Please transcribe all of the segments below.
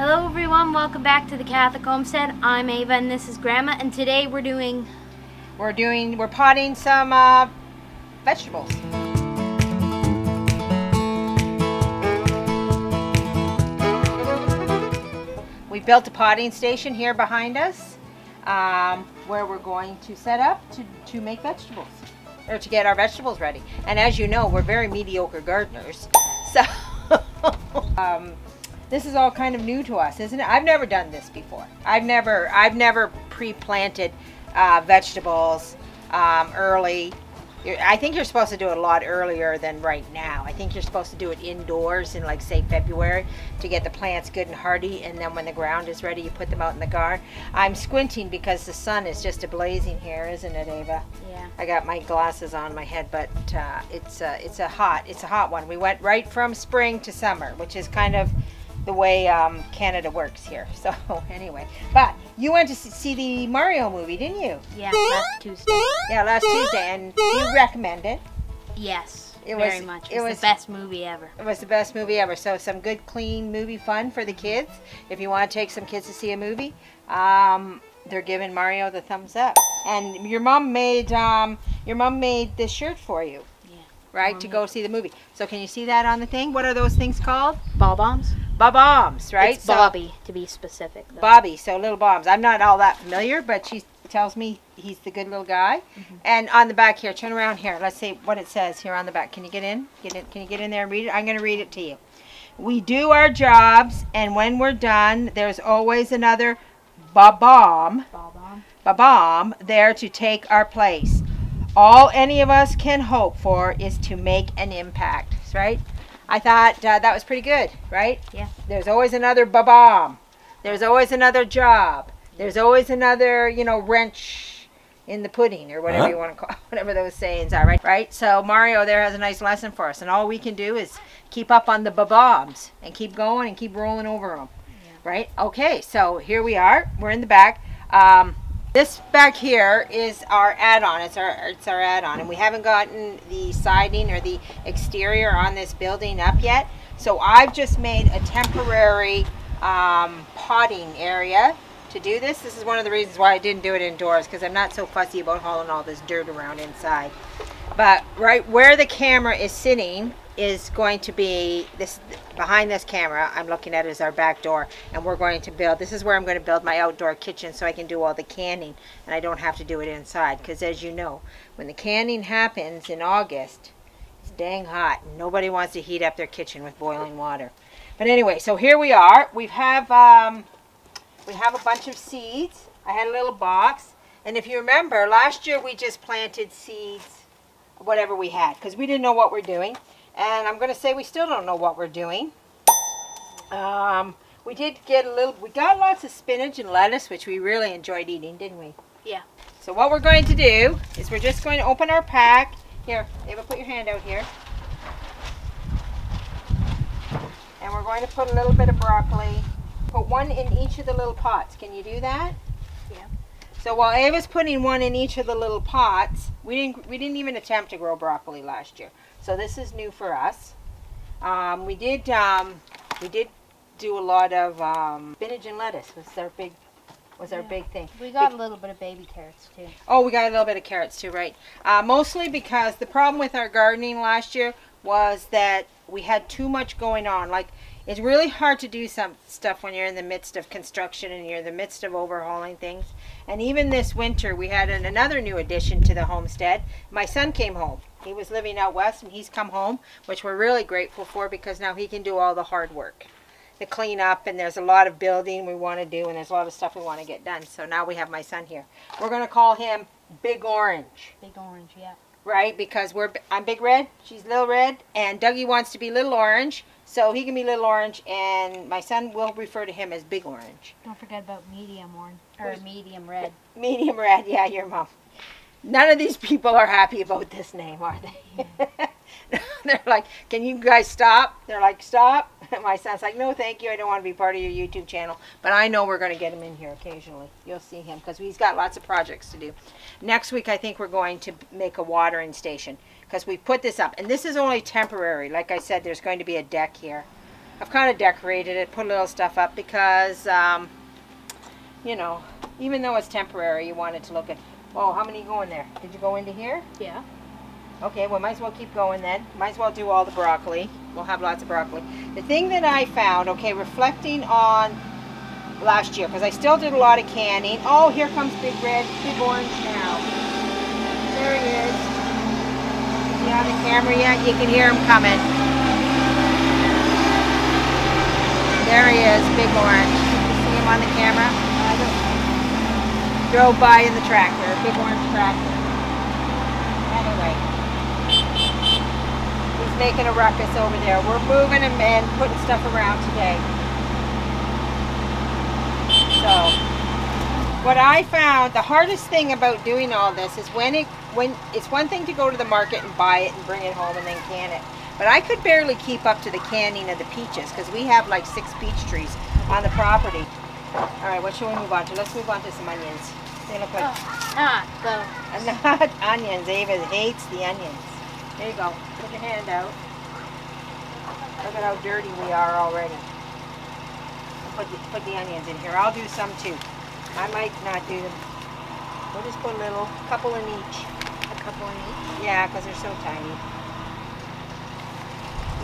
Hello everyone, welcome back to the Catholic Homestead. I'm Ava and this is Grandma and today we're doing We're doing, we're potting some uh, vegetables. We built a potting station here behind us um, where we're going to set up to, to make vegetables or to get our vegetables ready. And as you know, we're very mediocre gardeners. So um, this is all kind of new to us, isn't it? I've never done this before. I've never, I've never pre-planted uh, vegetables um, early. I think you're supposed to do it a lot earlier than right now. I think you're supposed to do it indoors in like say February to get the plants good and hardy and then when the ground is ready you put them out in the garden. I'm squinting because the sun is just ablazing here, isn't it Ava? yeah. I got my glasses on my head, but uh, it's a, it's a hot it's a hot one. We went right from spring to summer, which is kind of the way um, Canada works here. So anyway, but you went to see the Mario movie, didn't you? Yeah, last Tuesday. Yeah, last Tuesday, and you recommend it. Yes, It very was- much. it It was, the best movie ever. It was the best movie ever. So some good, clean movie fun for the kids. If you want to take some kids to see a movie, um, they're giving Mario the thumbs up. And your mom made um, your mom made this shirt for you. Yeah. Right Mom to go see the movie. So can you see that on the thing? What are those things called? Ball bombs? Bob-ombs, right? It's So- Bobby, to be specific. Though. Bobby, so little bombs. I'm not all that familiar, but she tells me he's the good little guy. Mm-hmm. And on the back here, turn around here. Let's see what it says here on the back. Can you get in? Get in. Can you get in there and read it? I'm going to read it to you. We do our jobs, and when we're done, there's always another ba-bomb, Ball bomb. ba-bomb there to take our place. All any of us can hope for is to make an impact, right? I thought uh, that was pretty good, right? Yeah. There's always another ba-bomb. There's always another job. There's always another, you know, wrench in the pudding or whatever Huh? you want to call whatever those sayings are, right? Right? So Mario there has a nice lesson for us, and all we can do is keep up on the ba-bombs and keep going and keep rolling over them. Right? Okay, so here we are. We're in the back. Um, this back here is our add-on. It's our it's our add-on, and we haven't gotten the siding or the exterior on this building up yet. So I've just made a temporary um, potting area to do this. This is one of the reasons why I didn't do it indoors because I'm not so fussy about hauling all this dirt around inside. But right where the camera is sitting is going to be this behind this camera I'm looking at is our back door and we're going to build this is where I'm going to build my outdoor kitchen so I can do all the canning and I don't have to do it inside because as you know when the canning happens in August it's dang hot and nobody wants to heat up their kitchen with boiling water but anyway so here we are we have um, we have a bunch of seeds I had a little box and if you remember last year we just planted seeds whatever we had because we didn't know what we're doing. And I'm going to say we still don't know what we're doing. Um, we did get a little, we got lots of spinach and lettuce, which we really enjoyed eating, didn't we? Yeah. So what we're going to do is we're just going to open our pack. Here, Ava, put your hand out here. And we're going to put a little bit of broccoli. Put one in each of the little pots. Can you do that? Yeah. So while Ava's putting one in each of the little pots, we didn't we didn't even attempt to grow broccoli last year. So this is new for us. Um, we did um, we did do a lot of um, spinach and lettuce was our big was our Yeah. big thing. We got a little bit of baby carrots too. Oh, we got a little bit of carrots too, right? Uh, mostly because the problem with our gardening last year was that we had too much going on. Like, it's really hard to do some stuff when you're in the midst of construction and you're in the midst of overhauling things. And even this winter, we had an, another new addition to the homestead. My son came home. He was living out west and he's come home, which we're really grateful for because now he can do all the hard work the cleanup and there's a lot of building we want to do and there's a lot of stuff we want to get done. So now we have my son here. We're going to call him Big Orange, Big orange, yeah. right? Because we're I'm Big Red, she's Little Red, and Dougie wants to be Little Orange, so he can be Little Orange, and my son will refer to him as Big Orange. Don't forget about medium orange or medium red. Medium Red, yeah, your mom. None of these people are happy about this name, are they? They're like, can you guys stop? They're like, stop. My son's like, no, thank you. I don't want to be part of your YouTube channel. But I know we're going to get him in here occasionally. You'll see him because he's got lots of projects to do. Next week, I think we're going to make a watering station because we put this up. And this is only temporary. Like I said, there's going to be a deck here. I've kind of decorated it, put a little stuff up because, um, you know, even though it's temporary, you want it to look at. Oh, how many go in there? Did you go into here? Yeah. Okay, well, might as well keep going then. Might as well do all the broccoli. We'll have lots of broccoli. The thing that I found, okay, reflecting on last year, because I still did a lot of canning. Oh, here comes Big Red, Big Orange now. There he is. Is he on the camera yet? You can hear him coming. There he is, Big Orange. You see him on the camera? Drove by in the tractor, Big Orange tractor. Anyway. He's making a ruckus over there. We're moving him and putting stuff around today. So, what I found, the hardest thing about doing all this is when it, when it's one thing to go to the market and buy it and bring it home and then can it. But I could barely keep up to the canning of the peaches because we have like six peach trees on the property. All right, what should we move on to? Let's move on to some onions. They look like Ah, go. not onions. Ava hates the onions. There you go. Put your hand out. Look at how dirty we are already. Put the, put the onions in here. I'll do some too. I might not do them. We'll just put a little, couple in each. A couple in each. Yeah, because they're so tiny.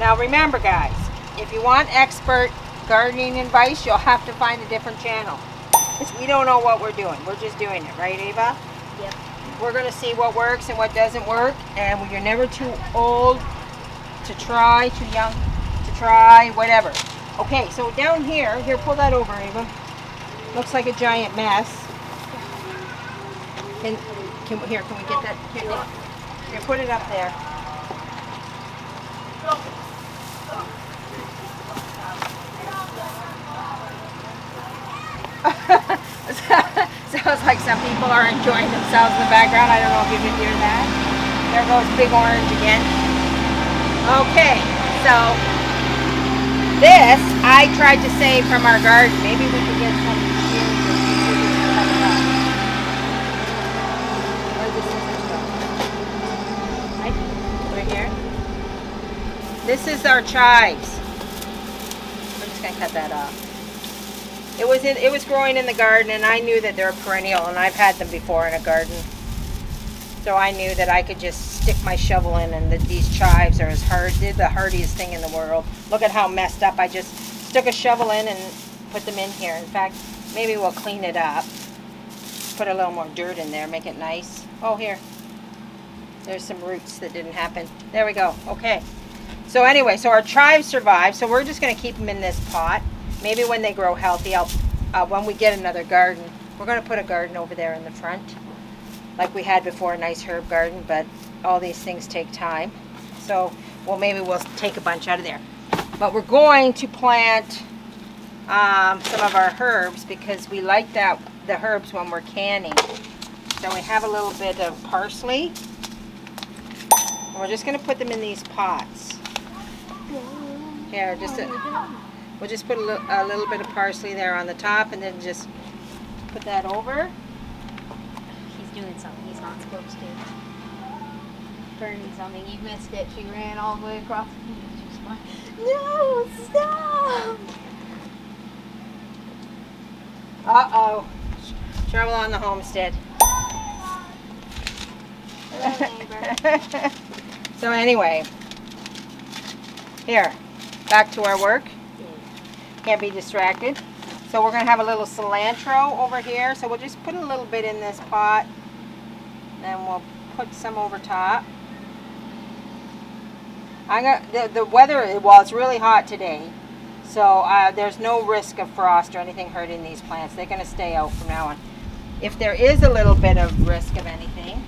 Now remember guys, if you want expert gardening advice, you'll have to find a different channel. we don't know what we're doing. We're just doing it, right Ava? Yep. We're going to see what works and what doesn't work. And you're never too old to try, too young to try, whatever. Okay, so down here, here, pull that over, Ava. Looks like a giant mess. Can, can here, can we get that? Here, here, put it up there. Sounds like some people are enjoying themselves in the background. I don't know if you can hear that. There goes Big Orange again. Okay, so this I tried to save from our garden. Maybe we could get some to. This is our chives. I'm just gonna cut that off. It was in, it was growing in the garden, and I knew that they're a perennial, and I've had them before in a garden. So I knew that I could just stick my shovel in, and that these chives are as hard. They're the hardiest thing in the world. Look at how messed up. I just stuck a shovel in and put them in here. In fact, maybe we'll clean it up. Put a little more dirt in there, make it nice. Oh, here. There's some roots that didn't happen. There we go. Okay. So anyway, so our chives survived. So we're just going to keep them in this pot. Maybe when they grow healthy, I'll, uh, when we get another garden, we're going to put a garden over there in the front. Like we had before, a nice herb garden, but all these things take time. So, well, maybe we'll take a bunch out of there. But we're going to plant um, some of our herbs because we like that the herbs when we're canning. So we have a little bit of parsley. And we're just going to put them in these pots. Here, just a, we'll just put a, li a little bit of parsley there on the top and then just put that over. He's doing something he's not supposed to. Burning something. You missed it. She ran all the way across the field. She was like, No, stop! Uh-oh. Trouble on the homestead. Hello, neighbor. so anyway, here, back to our work. Can't be distracted. So we're gonna have a little cilantro over here. So we'll just put a little bit in this pot. Then we'll put some over top. I got the, the weather, well it's really hot today. So uh, there's no risk of frost or anything hurting these plants. They're gonna stay out from now on. If there is a little bit of risk of anything,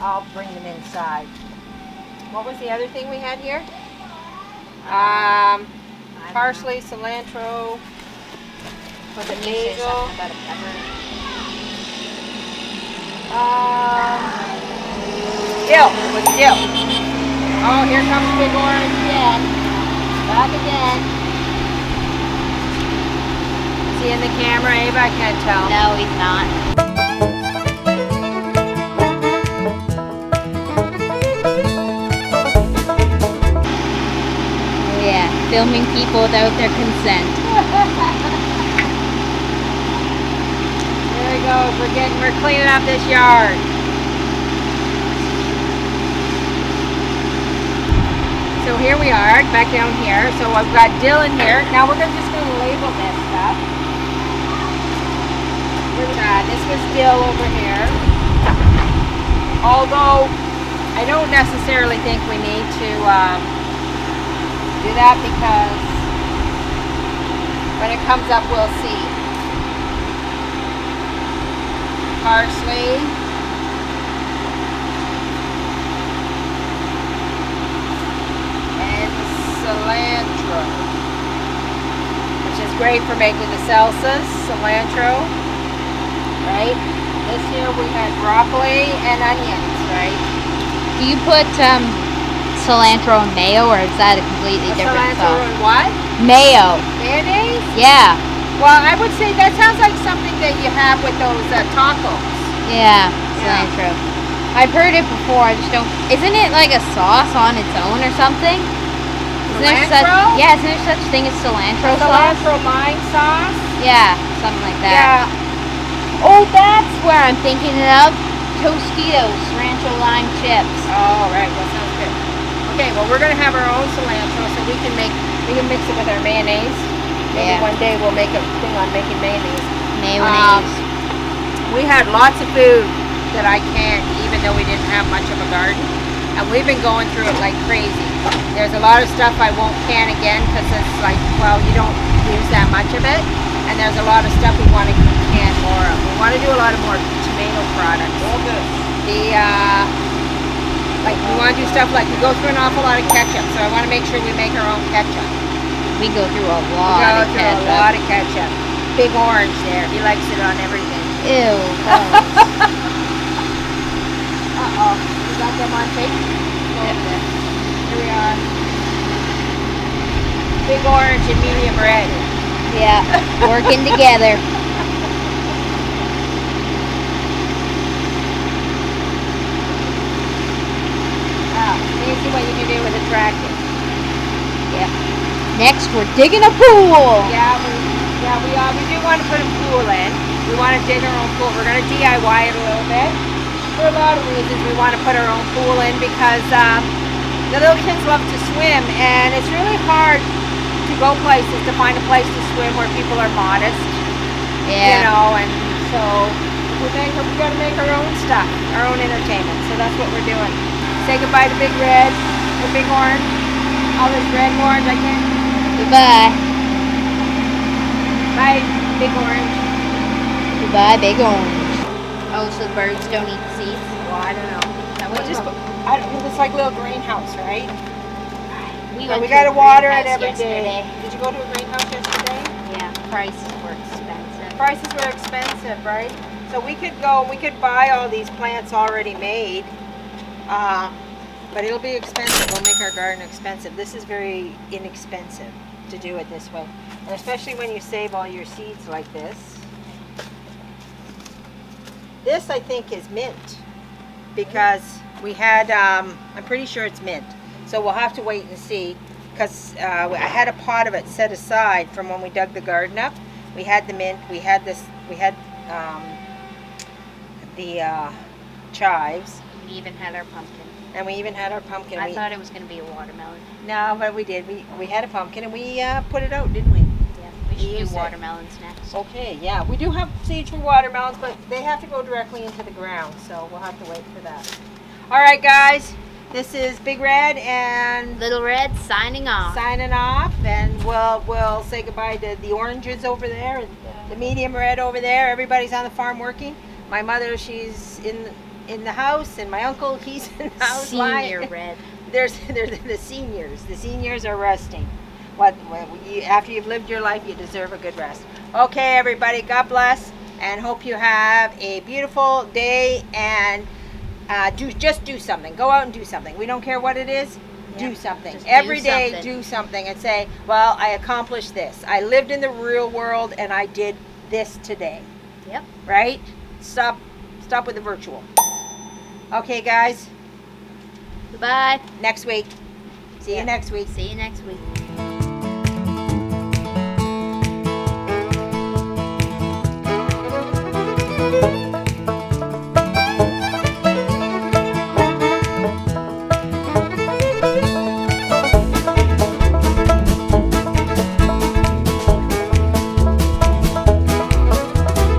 I'll bring them inside. What was the other thing we had here? Um, parsley, cilantro, the the say basil. um, dill, with dill. Oh, here comes Big Orange again. Back again. In the camera, Ava? I can't tell. No, he's not. Filming people without their consent. There we go. We're getting, we're cleaning up this yard. So here we are, back down here. So I've got Dylan here. Now we're gonna, just going to label this stuff. This was Dill over here. Although I don't necessarily think we need to um, do that because when it comes up, we'll see. Parsley. And cilantro. Which is great for making the salsas, cilantro. Right? This year we had broccoli and onions, right? Do you put um, cilantro and mayo, or is that a completely A different cilantro sauce? and what? Mayo. Mayonnaise? Yeah. Well, I would say that sounds like something that you have with those uh, tacos. Yeah. Yeah. Cilantro. I've heard it before. I just don't. Isn't it like a sauce on its own or something? Isn't there such? Cilantro? Yeah. Isn't there such thing as cilantro sauce? Cilantro lime sauce? Yeah. Something like that. Yeah. Oh, that's where I'm thinking of. Tostitos, rancho lime chips. Oh, right. That sounds good. Okay, well, we're going to have our own cilantro so we can make, we can mix it with our mayonnaise. Maybe Yeah. one day we'll make a thing on making mayonnaise. Mayonnaise. We had lots of food that I canned, even though we didn't have much of a garden. And we've been going through it like crazy. There's a lot of stuff I won't can again because it's like, well, you don't use that much of it. And there's a lot of stuff we want to can more of. We want to do a lot of more tomato products. The, uh, like we want to do stuff like we go through an awful lot of ketchup, so I want to make sure we make our own ketchup. we go through a We lot go of through ketchup. a lot of ketchup. Big orange there. He likes it on everything. Ew. Uh-oh. We got them on tape? Here we are. Big orange and medium red. yeah. Working together. Ah, you see what you can do with a tractor. Next, we're digging a pool. Yeah, we, yeah, we, uh, we do want to put a pool in. We want to dig our own pool. We're going to DIY it a little bit. For a lot of reasons, we want to put our own pool in because um, the little kids love to swim, and it's really hard to go places to find a place to swim where people are modest. Yeah. You know, and so we make we gotta make our own stuff, our own entertainment. So that's what we're doing. Say goodbye to Big Red, or Big Orange, all this red orange. I can't. Goodbye. Bye, Big Orange. Goodbye, big orange. Oh, so the birds don't eat seeds? Well, I don't know. That We was just, I don't, it's like a little greenhouse, right? we, So we gotta water it every day. yesterday. Did you go to a greenhouse yesterday? Yeah, prices were expensive. Prices were expensive, right? So we could go, we could buy all these plants already made, uh, but it'll be expensive. We'll make our garden expensive. This is very inexpensive to do it this way, and especially when you save all your seeds like this. This I think is mint because we had, um, I'm pretty sure it's mint. So we'll have to wait and see because uh, I had a pot of it set aside from when we dug the garden up. We had the mint, we had this, we had um, the uh, chives, We even had our pumpkin. and we even had our pumpkin. I we, thought it was going to be a watermelon. no, but we did. We, we had a pumpkin and we uh, put it out, didn't we? Yeah, we should Use do it. watermelons next. Okay, yeah, we do have seeds for watermelons, but they have to go directly into the ground, so we'll have to wait for that. All right, guys, this is Big Red and Little Red signing off. signing off, and we'll we'll say goodbye to the oranges over there and the medium red over there. Everybody's on the farm working. My mother, she's in in the house, and my uncle, he's in the house. Senior lying- Red. There's there's the seniors. The seniors are resting. What, what you, after you've lived your life, you deserve a good rest. Okay, everybody, God bless, and hope you have a beautiful day. And uh, do just do something. Go out and do something. We don't care what it is. Do something just do every day. something. Do something and say, "Well, I accomplished this. I lived in the real world, and I did this today." Yep. Right? Stop. Stop with the virtual. Okay, guys. Goodbye. Next week. See Yeah. you next week. See you next week.